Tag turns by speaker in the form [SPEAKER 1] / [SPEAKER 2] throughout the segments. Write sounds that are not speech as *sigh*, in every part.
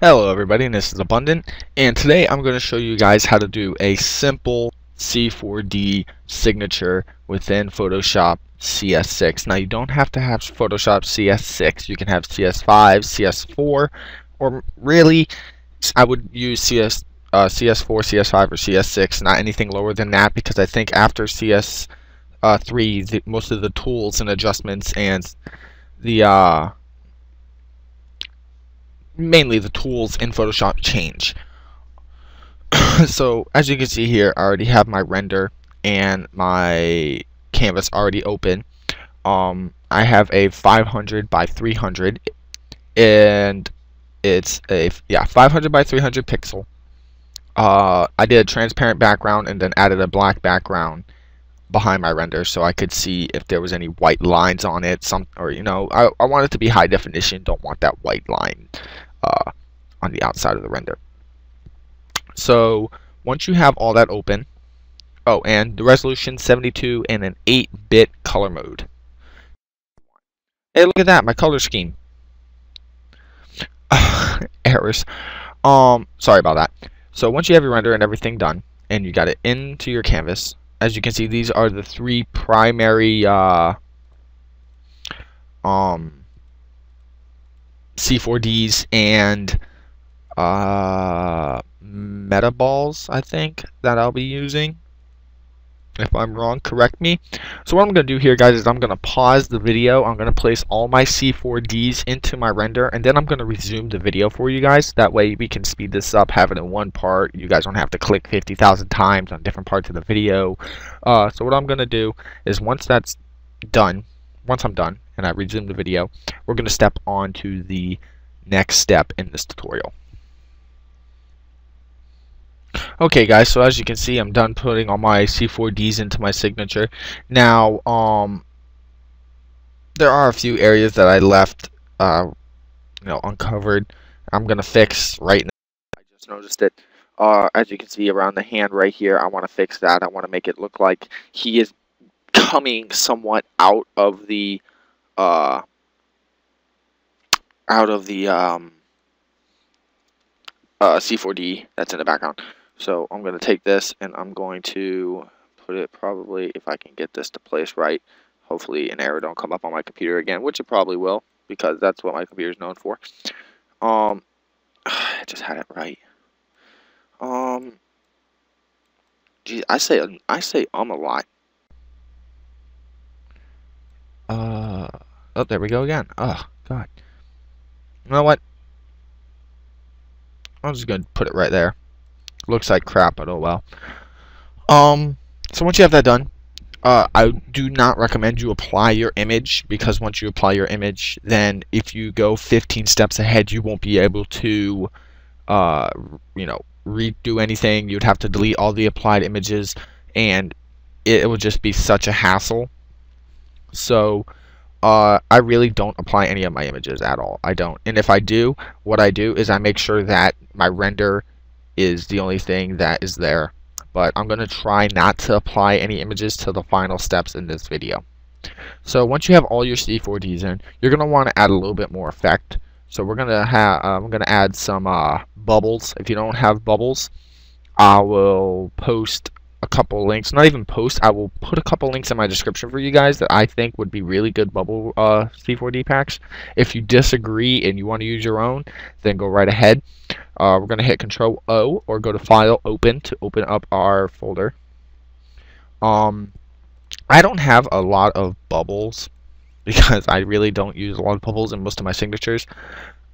[SPEAKER 1] Hello everybody, and this is Abundant, and today I'm going to show you guys how to do a simple C4D signature within Photoshop CS6. Now you don't have to have Photoshop CS6, you can have CS5, CS4, or really I would use CS, uh, CS4, CS5, or CS6, not anything lower than that, because I think after CS3, uh, most of the tools and adjustments and the uh, mainly the tools in Photoshop change. *coughs* so as you can see here, I already have my render and my canvas already open. Um, I have a 500 by 300 and it's a yeah 500 by 300 pixel. Uh, I did a transparent background and then added a black background behind my render so I could see if there was any white lines on it some or you know I, I want it to be high definition don't want that white line on the outside of the render. So once you have all that open, oh, and the resolution 72 and an 8-bit color mode. Hey, look at that, my color scheme. *sighs* Errors. Um, sorry about that. So once you have your render and everything done, and you got it into your canvas, as you can see, these are the three primary uh, um, C4Ds and uh, Metaballs, I think, that I'll be using. If I'm wrong, correct me. So what I'm going to do here, guys, is I'm going to pause the video. I'm going to place all my C4Ds into my render, and then I'm going to resume the video for you guys. That way we can speed this up, have it in one part. You guys don't have to click 50,000 times on different parts of the video. Uh, so what I'm going to do is once that's done, once I'm done, and I resume the video, we're going to step on to the next step in this tutorial. Okay guys, so as you can see I'm done putting all my C4Ds into my signature. Now, um, there are a few areas that I left, uh, you know, uncovered. I'm going to fix right now. I just noticed it. Uh, as you can see around the hand right here, I want to fix that. I want to make it look like he is coming somewhat out of the uh, out of the um, uh, C4D that's in the background. So I'm going to take this and I'm going to put it probably, if I can get this to place right, hopefully an error don't come up on my computer again, which it probably will, because that's what my computer is known for. Um, *sighs* I just had it right. Um, geez, I say I say um a lot. Uh, Oh, there we go again. Oh, God. You know what? I'm just going to put it right there. Looks like crap, but oh well. Um, so once you have that done, uh, I do not recommend you apply your image because once you apply your image, then if you go 15 steps ahead, you won't be able to, uh, you know, redo anything. You'd have to delete all the applied images, and it, it would just be such a hassle. So uh, I really don't apply any of my images at all. I don't. And if I do, what I do is I make sure that my render is the only thing that is there. But I'm going to try not to apply any images to the final steps in this video. So once you have all your C4Ds in, you're going to want to add a little bit more effect. So we're going to have, uh, I'm going to add some uh, bubbles. If you don't have bubbles, I will post a couple links, not even post, I will put a couple links in my description for you guys that I think would be really good bubble uh, C4D packs. If you disagree and you want to use your own, then go right ahead. Uh, we're going to hit Control O or go to File, Open to open up our folder. Um, I don't have a lot of bubbles *laughs* because I really don't use a lot of bubbles in most of my signatures,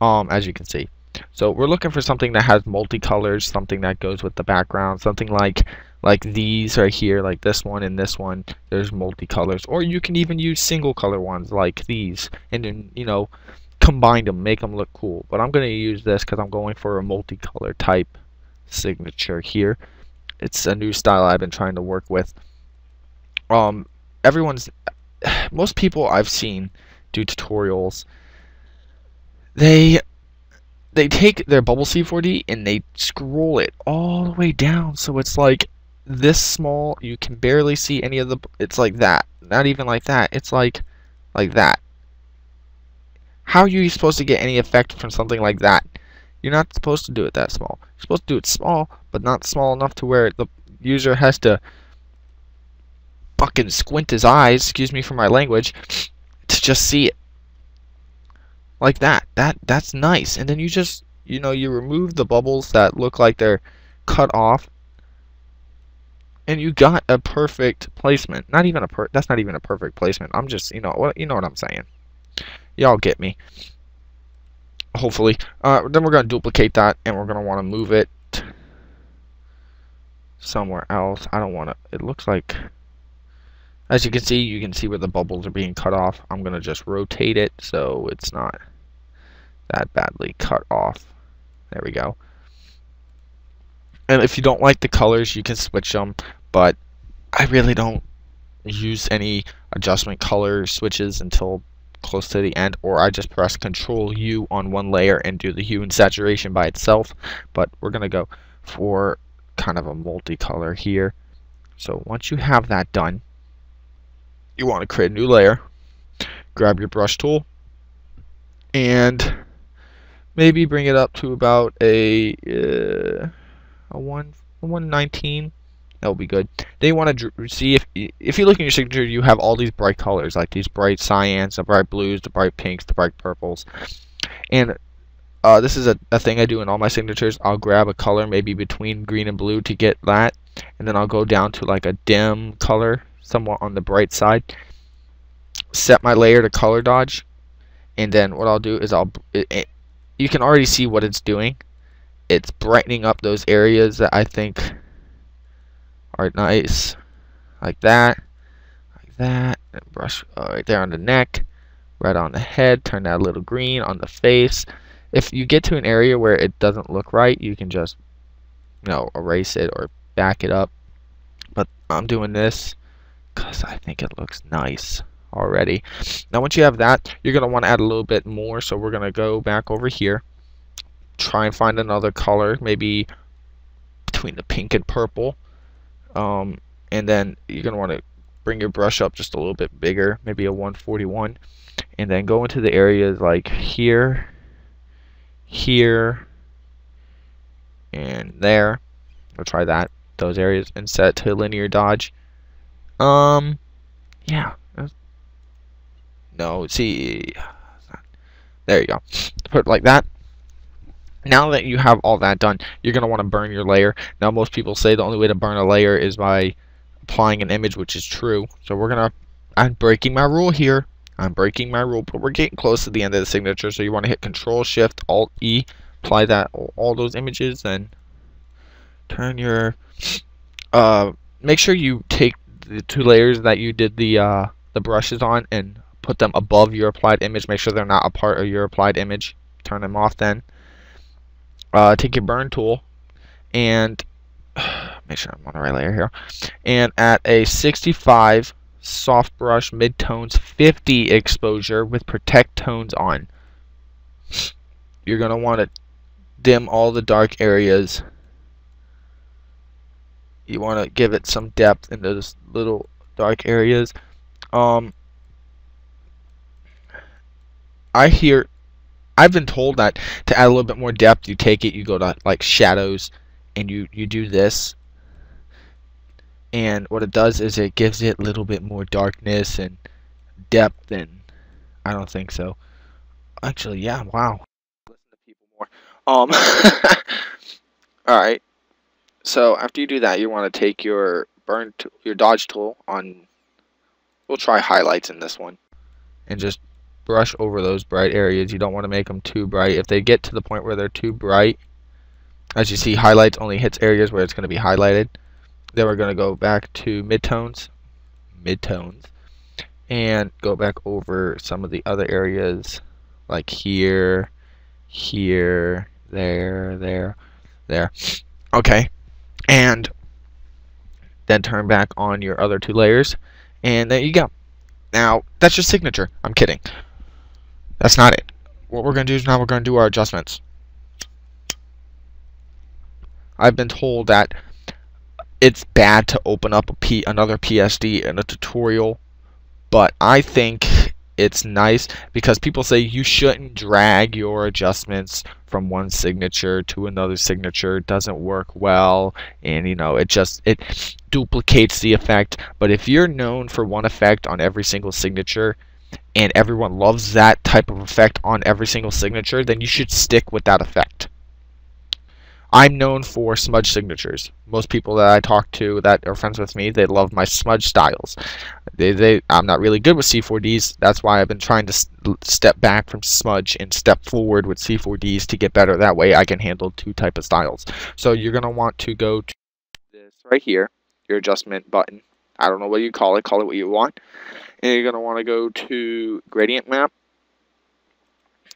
[SPEAKER 1] um, as you can see. So we're looking for something that has multicolors, something that goes with the background, something like like these right here, like this one and this one, there's multicolors. Or you can even use single color ones like these and then, you know, combine them, make them look cool. But I'm going to use this because I'm going for a multicolor type signature here. It's a new style I've been trying to work with. Um, everyone's, *sighs* most people I've seen do tutorials, they they take their bubble C4D and they scroll it all the way down so it's like this small you can barely see any of the it's like that not even like that it's like like that how are you supposed to get any effect from something like that You're not supposed to do it that small. You're supposed to do it small, but not small enough to where the user has to fucking squint his eyes, excuse me for my language, *sniffs* to just see it. Like that. That that's nice. And then you just you know, you remove the bubbles that look like they're cut off and you got a perfect placement. Not even a per that's not even a perfect placement. I'm just, you know, what you know what I'm saying. Y'all get me. Hopefully. Uh, then we're going to duplicate that and we're going to want to move it somewhere else. I don't want to it looks like as you can see, you can see where the bubbles are being cut off. I'm going to just rotate it so it's not that badly cut off. There we go. And if you don't like the colors, you can switch them, but I really don't use any adjustment color switches until close to the end, or I just press Control U on one layer and do the hue and saturation by itself. But we're going to go for kind of a multicolor here. So once you have that done, you want to create a new layer, grab your brush tool, and maybe bring it up to about a uh, a one a 119 that'll be good. Then you want to see if if you look in your signature you have all these bright colors like these bright cyans the bright blues the bright pinks the bright purples. And uh, this is a, a thing I do in all my signatures. I'll grab a color maybe between green and blue to get that and then I'll go down to like a dim color somewhat on the bright side. Set my layer to color dodge and then what I'll do is I'll it, it, you can already see what it's doing. It's brightening up those areas that I think are nice. Like that. Like that. And brush uh, right there on the neck. Right on the head. Turn that a little green on the face. If you get to an area where it doesn't look right, you can just, you know, erase it or back it up. But I'm doing this because I think it looks nice already. Now once you have that, you're going to want to add a little bit more. So we're going to go back over here. Try and find another color, maybe between the pink and purple. Um, and then you're going to want to bring your brush up just a little bit bigger, maybe a 141. And then go into the areas like here, here, and there. We'll try that, those areas, and set to linear dodge. Um, yeah, no, see, there you go. Put it like that. Now that you have all that done, you're going to want to burn your layer. Now, most people say the only way to burn a layer is by applying an image, which is true. So we're going to, I'm breaking my rule here. I'm breaking my rule, but we're getting close to the end of the signature. So you want to hit Control Shift Alt E, apply that all those images, and turn your, uh, make sure you take the two layers that you did the uh, the brushes on and put them above your applied image. Make sure they're not a part of your applied image. Turn them off then. Uh, take your burn tool and *sighs* make sure I'm on the right layer here. And at a 65 soft brush midtones 50 exposure with protect tones on. You're going to want to dim all the dark areas. You want to give it some depth in those little dark areas. Um, I hear, I've been told that to add a little bit more depth, you take it, you go to like shadows, and you you do this, and what it does is it gives it a little bit more darkness and depth, and I don't think so. Actually, yeah, wow. Listen to people more. Um. *laughs* all right. So after you do that, you want to take your burn, your dodge tool on. We'll try highlights in this one, and just brush over those bright areas. You don't want to make them too bright. If they get to the point where they're too bright, as you see, highlights only hits areas where it's going to be highlighted. Then we're going to go back to midtones, midtones, and go back over some of the other areas like here, here, there, there, there. Okay, and then turn back on your other two layers, and there you go. Now, that's your signature. I'm kidding. That's not it. What we're going to do is now we're going to do our adjustments. I've been told that it's bad to open up a P another PSD in a tutorial, but I think it's nice because people say you shouldn't drag your adjustments from one signature to another signature it doesn't work well and you know it just it duplicates the effect but if you're known for one effect on every single signature and everyone loves that type of effect on every single signature then you should stick with that effect I'm known for smudge signatures. Most people that I talk to that are friends with me, they love my smudge styles. They, they, I'm not really good with C4Ds. That's why I've been trying to step back from smudge and step forward with C4Ds to get better. That way I can handle two type of styles. So you're going to want to go to this right here, your adjustment button. I don't know what you call it. Call it what you want. And you're going to want to go to gradient map.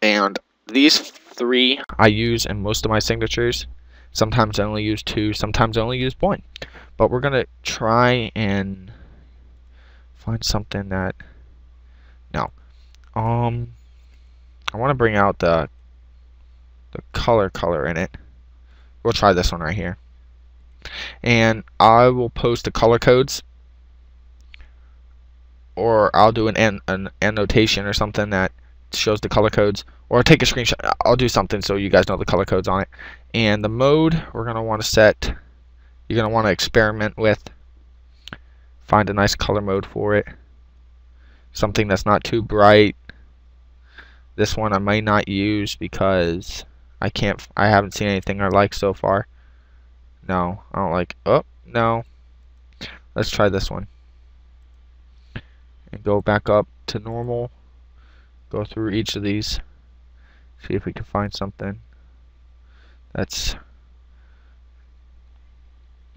[SPEAKER 1] And these three I use in most of my signatures. Sometimes I only use two, sometimes I only use one. But we're going to try and find something that... No. Um, I want to bring out the, the color color in it. We'll try this one right here. And I will post the color codes or I'll do an, an, an annotation or something that shows the color codes or take a screenshot I'll do something so you guys know the color codes on it. And the mode we're gonna want to set you're gonna want to experiment with find a nice color mode for it. Something that's not too bright. This one I might not use because I can't I haven't seen anything I like so far. No I don't like oh no. Let's try this one and go back up to normal go through each of these see if we can find something that's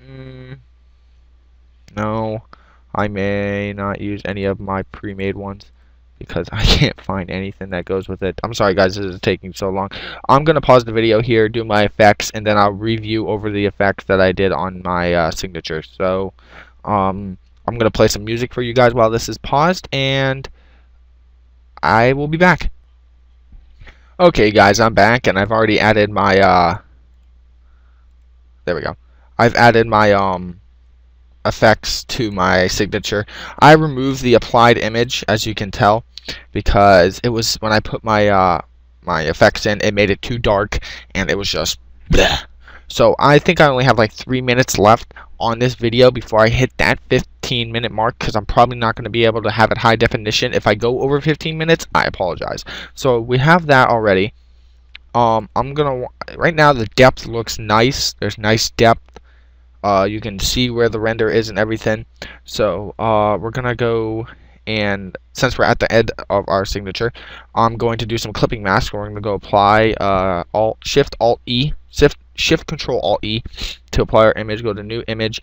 [SPEAKER 1] mm, no I may not use any of my pre-made ones because I *laughs* can't find anything that goes with it. I'm sorry guys, this is taking so long. I'm going to pause the video here, do my effects, and then I'll review over the effects that I did on my uh, signature. So, um, I'm going to play some music for you guys while this is paused, and I will be back. Okay guys, I'm back and I've already added my uh there we go. I've added my um effects to my signature. I removed the applied image as you can tell because it was when I put my uh my effects in it made it too dark and it was just bleh. So I think I only have like 3 minutes left on this video before I hit that 15 minute mark because I'm probably not going to be able to have it high definition. If I go over 15 minutes, I apologize. So we have that already. Um, I'm going to, right now the depth looks nice. There's nice depth. Uh, you can see where the render is and everything. So uh, we're going to go and since we're at the end of our signature, I'm going to do some clipping mask. We're going to go apply uh, Alt Shift Alt E, Shift Shift Control Alt E to apply our image. Go to New Image.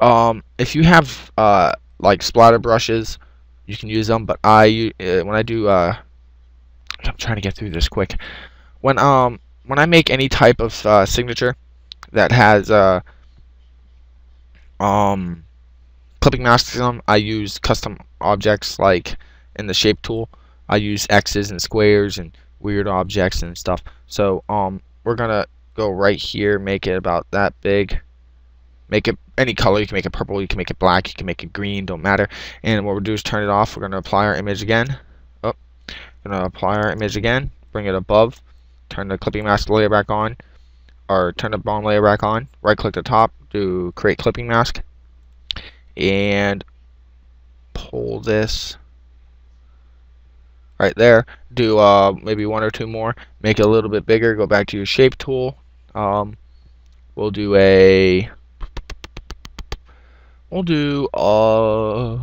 [SPEAKER 1] Um, if you have uh, like splatter brushes, you can use them. But I uh, when I do, uh, I'm trying to get through this quick. When um when I make any type of uh, signature that has uh um clipping masks them, I use custom objects like in the shape tool. I use X's and squares and weird objects and stuff. So um we're gonna go right here, make it about that big. Make it any color, you can make it purple, you can make it black, you can make it green, don't matter. And what we'll do is turn it off. We're gonna apply our image again. Oh, gonna apply our image again, bring it above, turn the clipping mask layer back on, or turn the bone layer back on, right click the top, do create clipping mask, and pull this right there do uh, maybe one or two more make it a little bit bigger go back to your shape tool um, we'll do a we'll do uh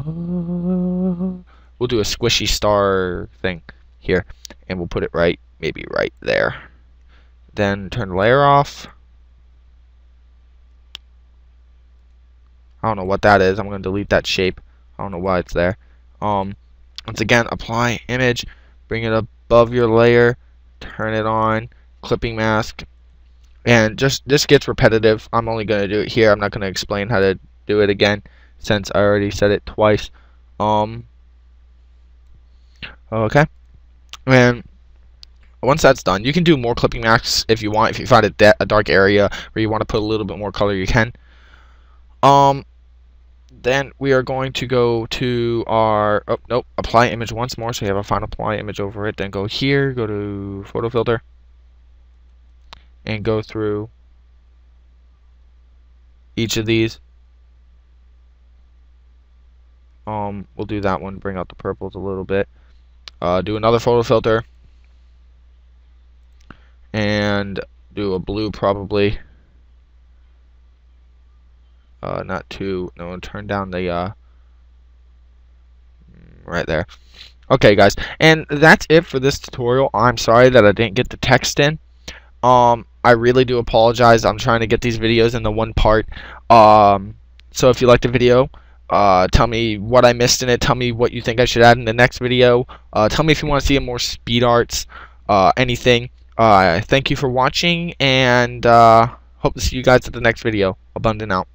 [SPEAKER 1] we'll do a squishy star thing here and we'll put it right maybe right there. Then turn layer off. I don't know what that is. I'm gonna delete that shape. I don't know why it's there. Um once again apply image bring it above your layer turn it on clipping mask and just this gets repetitive. I'm only gonna do it here. I'm not gonna explain how to do it again since I already said it twice. Um okay. And once that's done you can do more clipping masks if you want. If you find a, a dark area where you want to put a little bit more color you can. Um then we are going to go to our, oh, nope, apply image once more. So you have a final apply image over it. Then go here, go to photo filter, and go through each of these. Um, we'll do that one, bring out the purples a little bit. Uh, do another photo filter. And do a blue probably. Uh, not too, no, turn down the, uh, right there. Okay, guys, and that's it for this tutorial. I'm sorry that I didn't get the text in. Um, I really do apologize. I'm trying to get these videos in the one part. Um, so if you liked the video, uh, tell me what I missed in it. Tell me what you think I should add in the next video. Uh, tell me if you want to see more speed arts, uh, anything. Uh, thank you for watching, and uh, hope to see you guys at the next video. Abundant out.